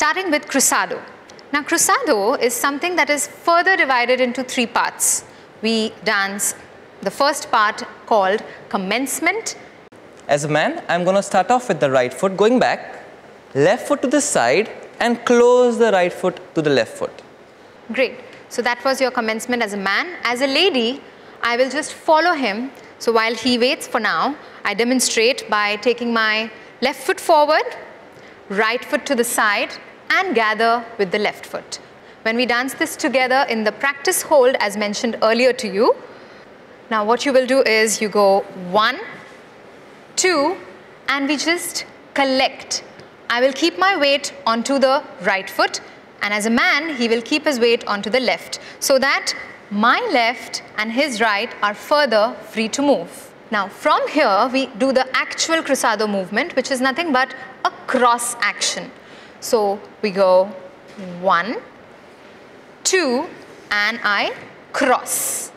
starting with cruzado. Now cruzado is something that is further divided into three parts. We dance the first part called commencement. As a man, I'm going to start off with the right foot going back, left foot to the side and close the right foot to the left foot. Great. So that was your commencement as a man. As a lady, I will just follow him. So while he waits for now, I demonstrate by taking my left foot forward, right foot to the side and gather with the left foot. When we dance this together in the practice hold as mentioned earlier to you, now what you will do is you go one, two and we just collect. I will keep my weight onto the right foot and as a man he will keep his weight onto the left so that my left and his right are further free to move. Now from here we do the actual cruzado movement which is nothing but a cross action. So we go one, two and I cross.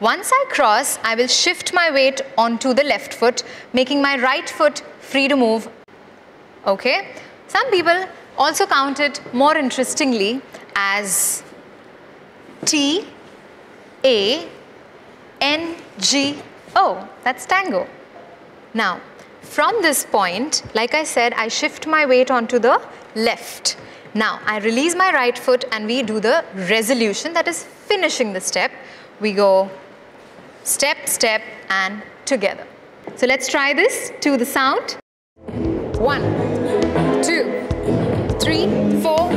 Once I cross, I will shift my weight onto the left foot, making my right foot free to move. Okay? Some people also count it more interestingly as T, A, N, G, O. That's tango. Now, from this point, like I said, I shift my weight onto the left. Now, I release my right foot and we do the resolution, that is finishing the step. We go step, step and together. So let's try this to the sound. One, two, three, four,